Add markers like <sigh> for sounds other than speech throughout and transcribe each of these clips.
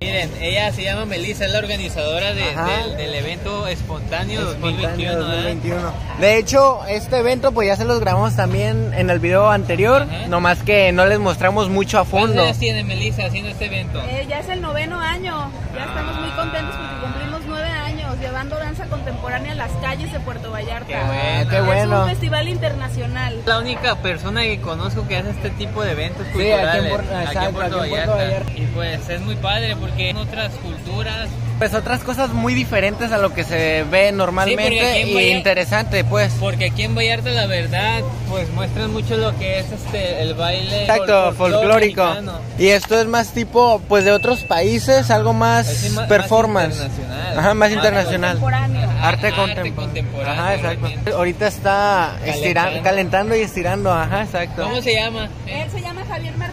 Miren, ella se llama Melissa, es la organizadora de- del, del evento espontáneo 2021. ¿eh? 2021. De hecho, este evento pues ya se los grabamos también en el video anterior, Ajá. nomás que no les mostramos mucho a ¿Cuántos fondo. años tiene Melissa haciendo este evento? Eh, ya es el noveno año, ya estamos muy contentos porque cumplimos nueve años llevando danza contemporánea a las calles de Puerto Vallarta. Qué bueno. Ah, Es un festival internacional. la única persona que conozco que hace este tipo de eventos Sí, culturales aquí en Puerto- aquí en Puerto Vallarta. Y pues es muy padre porque en otras culturas Pues otras cosas muy diferentes a lo que se ve normalmente y Vallarta- interesante pues. Porque aquí en Vallarta la verdad, pues muestran mucho lo que es este el baile Exacto, fol- folclórico. mexicano. Y esto es más tipo, pues de otros países, algo más performance. más internacional. Ajá, más internacional. Contemporáneo. Ajá, Arte, arte contemporáneo. contemporáneo, Ajá, exacto. realmente. Ahorita está Calentando. calentando y estirando, ajá, exacto. ¿Cómo se llama? Él se llama Javier la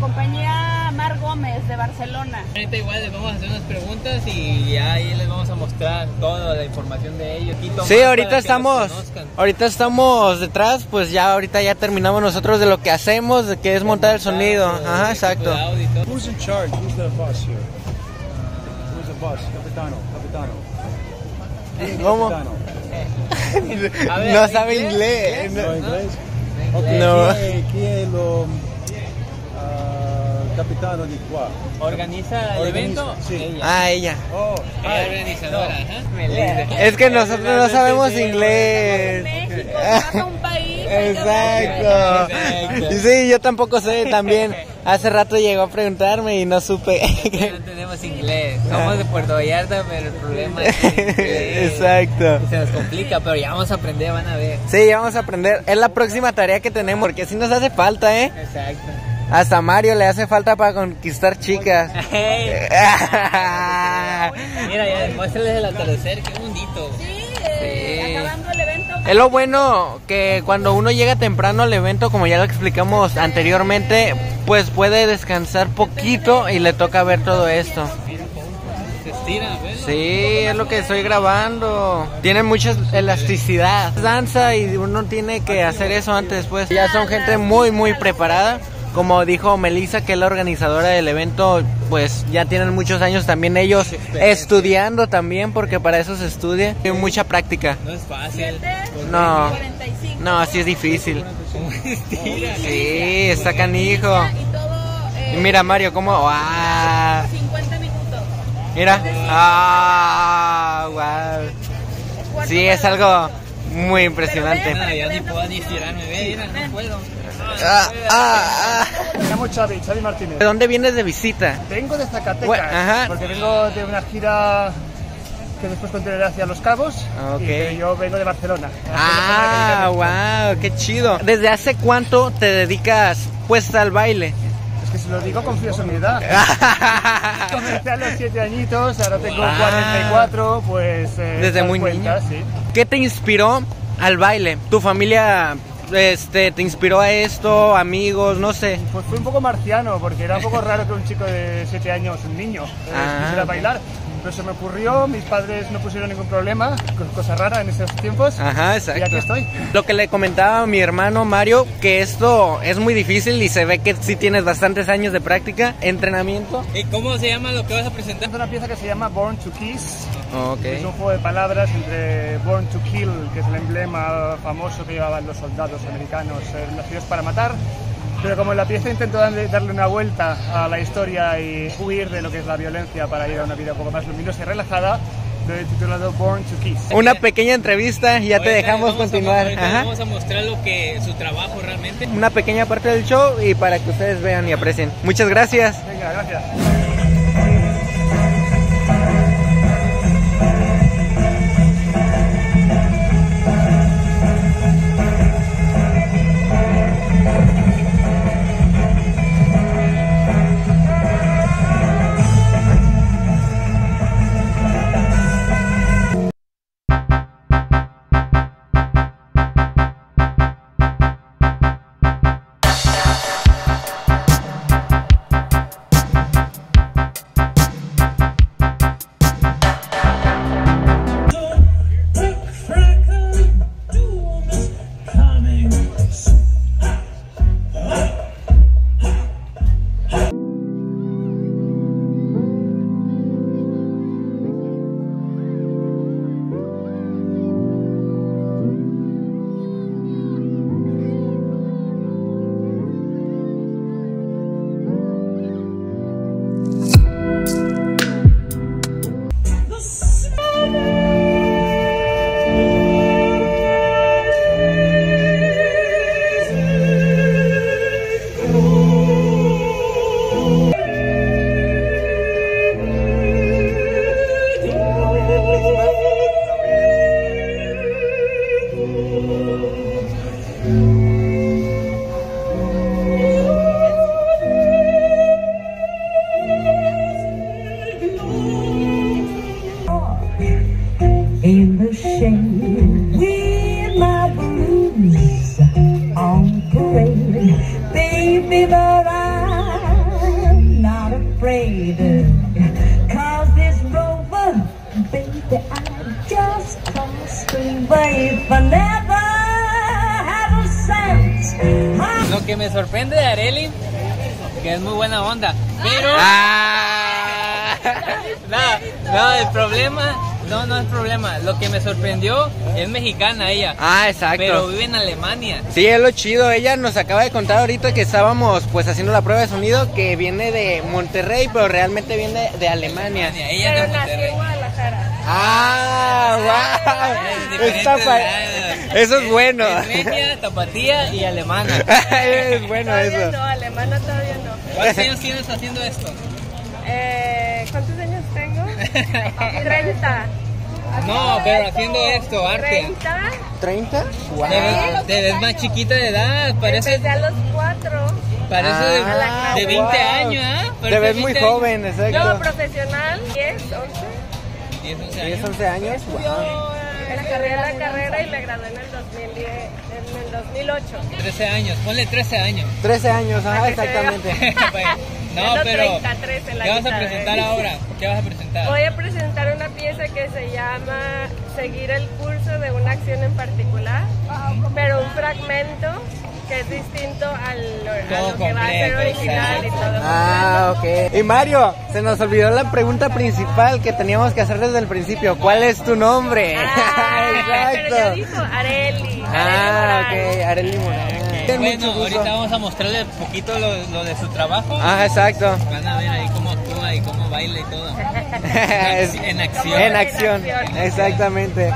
compañía Mar Gómez de Barcelona. Ahorita igual les vamos a hacer unas preguntas y ya ahí les vamos a mostrar toda la información de ellos. Sí, ahorita estamos, ahorita estamos detrás, pues ya ahorita ya terminamos nosotros de lo que hacemos, de que es montar el sonido. Ajá, exacto. Who's in charge? Who's the boss here? Who's the boss? Capitano, capitano. <laughs> ¿Cómo? <laughs> No sabe ¿inglés? inglés. ¿No no. inglés? No. Capitano di qua? ¿Organiza el evento? sí. Ella. Ah, ella. Oh, Ella es organizadora, ajá. Es que nosotros no sabemos Estamos en inglés. México, a un país. que Exacto. Sí, yo tampoco sé también. Hace rato llegó a preguntarme y no supe. No tenemos inglés. Somos de Puerto Vallarta, pero el problema es inglés. Exacto. Y se nos complica, pero ya vamos a aprender, van a ver. Sí, ya vamos a aprender. Es la próxima tarea que tenemos, porque sí nos hace falta, ¿eh? Exacto. Hasta Mario le hace falta para conquistar chicas. Hey. <laughs> <laughs> Mira, ya muéstrales el atardecer, qué bonito. Sí, eh, Sí. acabando el evento. Es lo bueno que cuando uno llega temprano al evento, como ya lo explicamos anteriormente, pues puede descansar poquito y le toca ver todo esto. Se estira, ¿ves? Sí, es lo que estoy grabando. Tiene mucha elasticidad. Danza y uno tiene que hacer eso antes, pues. Ya son gente muy, muy preparada. Como dijo Melissa, que es la organizadora del evento, pues ya tienen muchos años también ellos estudiando también, porque para eso se estudia. Tiene mucha práctica. No es fácil. No. 45. No, así es difícil. Sí, está canijo. Y todo. eh, Y mira Mario, cómo... ¡Wow! 50 minutos. Mira. ¡Ah! ¡Wow! Sí, es algo muy impresionante. Ah, ah, ah. Me llamo Xavi, Xavi Martínez. ¿De dónde vienes de visita? Vengo de Zacatecas, Bueno, ajá. porque vengo de una gira que después continuaré hacia Los Cabos, Ok. y que yo vengo de Barcelona. Ah, wow, qué chido. ¿Desde hace cuánto te dedicas pues al baile? Es que si lo digo confieso mi edad. <laughs> Comencé a los 7 añitos, ahora tengo Ah. 44, pues... eh, Desde muy cuenta, niño. sí. ¿Qué te inspiró al baile? ¿Tu familia este, te inspiró a esto? ¿Amigos? No sé. Pues fue un poco marciano, porque era un poco raro que un chico de 7 años, un niño, eh, Ah, quisiera bailar. Pero se me ocurrió, mis padres no pusieron ningún problema, co- cosa rara en esos tiempos. Ajá, Y exacto. aquí estoy. Lo que le comentaba a mi hermano Mario, que esto es muy difícil y se ve que sí tienes bastantes años de práctica, entrenamiento. ¿Y cómo se llama lo que vas a presentar? Es una pieza que se llama Born to Kiss. Ok. Es un juego de palabras entre Born to Kill, que es el emblema famoso que llevaban los soldados americanos nacidos para matar. Pero como en la pieza intento darle, darle una vuelta a la historia y huir de lo que es la violencia para ir a una vida un poco más luminosa y relajada, lo he titulado Born to Kiss. Una pequeña entrevista y ya te Ahorita dejamos vamos a- continuar. Ajá. Vamos a mostrar lo que su trabajo realmente. Una pequeña parte del show y para que ustedes vean y aprecien. Muchas gracias. Venga, gracias. Baby, I just can't scream. But if I never have a sense, I Lo que me sorprende de Areli, que es muy buena onda, pero... Ah. <laughs> no, no, el problema, no, no es problema. Lo que me sorprendió es mexicana ella, Ah, exacto. pero vive en Alemania. Sí, es lo chido. Ella nos acaba de contar ahorita que estábamos pues haciendo la prueba de sonido que viene de Monterrey, pero realmente viene de Alemania. Ella es de Monterrey. Ah, wow. Es Está Eso es bueno. Es media, tapatía y alemana. <laughs> es bueno eso. No, alemana todavía no. ¿Cuántos años tienes haciendo esto? Eh, ¿Cuántos años tengo? <laughs> 30. No, pero haciendo esto, arte. 30. ¿30? Wow. Te ves, más chiquita de edad, parece, Empecé a los 4. parece de- Ah, de, 20 wow. años, ¿ah? Te ves muy 20 años. joven, Yo exacto. profesional, 10, 11. 10, 11 ¿10, años. 11 años? Wow. Estudié la carrera y me gradué en el 2010, en el 2008. 13 años, ponle 13 años. 13 años, vea. exactamente. <laughs> no, pero 30, 13 la ¿qué vas a presentar ahora? ¿Qué vas a presentar? Voy a presentar una pieza que se llama Seguir el curso de una acción en particular, pero un fragmento que es distinto al, a lo que va a ser original y todo. Ah, ok. Y Mario, se nos olvidó la pregunta principal que teníamos que hacer desde el principio. ¿Cuál es tu nombre? Ah, <laughs> pero ya dijo Areli. Ah, Areli ok, Morán. Mucho Bueno, ahorita vamos a mostrarle un poquito lo, lo de su trabajo. Ah, exacto. Van a ver ahí cómo actúa y cómo baila y todo. <laughs> En acción. En acción, exactamente.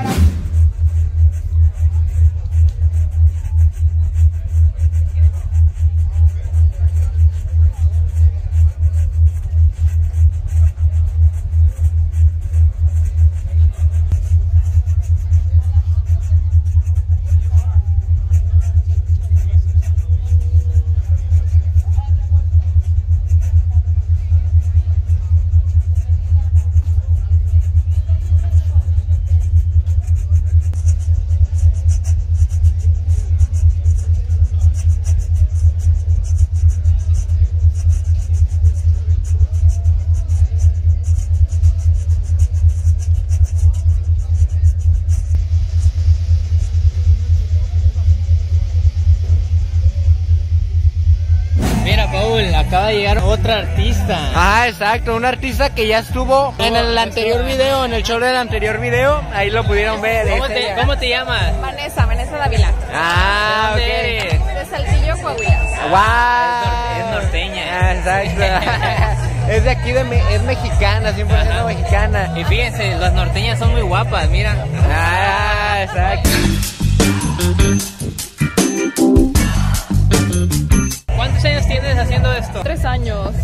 Acaba de llegar otra artista. Ah, exacto, un artista que ya estuvo en el anterior video, en el show del anterior video, ahí lo pudieron ver. ¿Cómo te. ¿Cómo te llamas? Vanessa, Vanessa Dávila. Ah, ¿Dónde ok. eres? De Saltillo, Coahuila. Wow. Es norteña. Ah, exacto. <laughs> es de aquí, de Me- es mexicana, 100% Ajá. mexicana. Y fíjense, las norteñas son muy guapas, mira. Ah, exacto.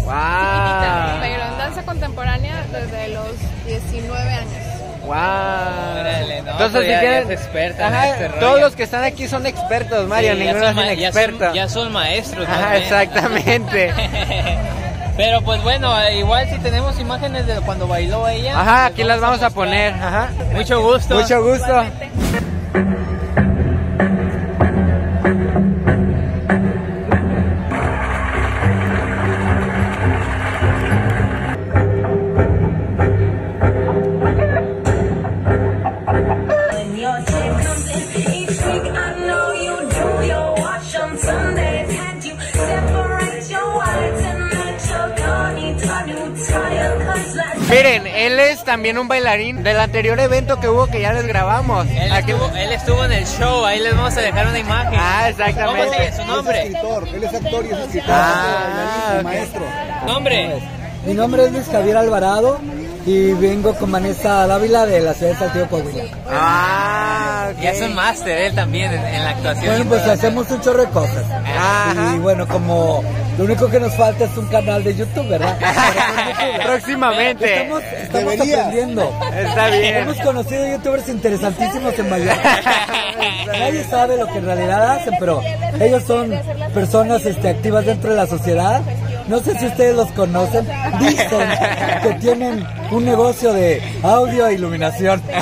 Wow. Pero en danza contemporánea desde los 19 años. Wow. Órale, no, Entonces, pues si ya- ya quieren, es experta en este rollo. todos los que están aquí son expertos, Mario, Sí, ninguno es ma- ya son- inexperto. Ya son maestros. Ajá, también. exactamente. <laughs> Pero pues bueno, eh, igual si tenemos imágenes de cuando bailó ella. Ajá, pues aquí las vamos a poner. Ajá. Mucho gusto. Mucho gusto. Miren, él es también un bailarín del anterior evento que hubo que ya les grabamos. Él Aquí- estuvo, él estuvo en el show, ahí les vamos a dejar una imagen. Ah, exactamente. ¿Cómo sigue su nombre? escritor, él es actor y es escritor, Ah, bailarín y ok. maestro. ¿Nombre? Mi nombre es Luis Javier Alvarado y vengo con Vanessa Dávila de la ciudad de Saltillo, Coahuila. Ah, ok. Ya es un máster él también en, en la actuación. Bueno, pues hacemos un chorro de cosas. Ajá. Y bueno, como lo único que nos falta es un canal de YouTube, ¿verdad? <laughs> Próximamente. Estamos, aprendiendo. Está bien. Hemos conocido youtubers interesantísimos en Vallarta. <laughs> Nadie sabe lo que en realidad hacen, pero ellos son personas este, activas dentro de la sociedad. No sé si ustedes los conocen. Dicen que tienen un negocio de audio e iluminación. <laughs>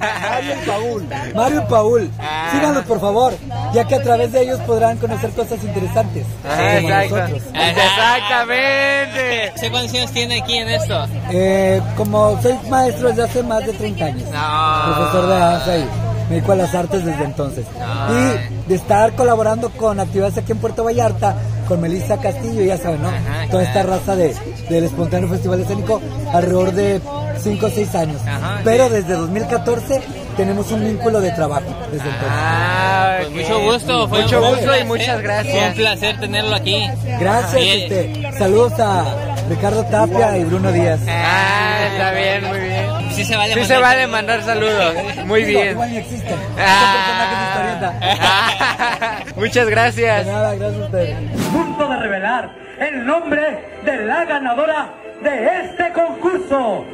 Mario y Paul. Mario y Paul. Ah. Síganos, por favor, ya que a través de ellos podrán conocer cosas interesantes. Ah, exacto. Exactamente. ¿Sé cuántos años tiene aquí en esto? Eh, como soy maestro desde hace más de 30 años. No. Profesor de danza y me dedico a las artes desde entonces. Y de estar colaborando con actividades aquí en Puerto Vallarta, con Melissa Castillo, ya saben, ¿no? Ajá, Toda esta raza de, del espontáneo festival escénico alrededor de 5 o 6 años. Ajá, Pero sí. desde 2014 tenemos un vínculo de trabajo desde entonces. Ah, Pues mucho gusto, fue Mucho un gusto y muchas gracias. Fue un placer tenerlo aquí. Gracias, este, saludos a Ricardo Tapia y Bruno Díaz. Ah, está bien, muy bien. Sí se vale Sí mandar se vale saludos. mandar saludos. <laughs> Muy bien. Igual ni existen. Ah. De historieta. <laughs> Muchas De gracias. nada, gracias a ustedes. punto de revelar el nombre de la ganadora de este concurso.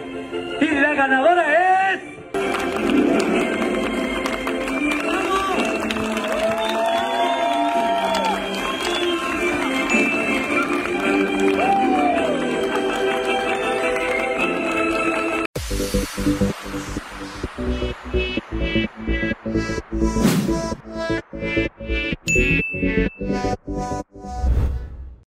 Y la ganadora es...